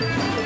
Bye.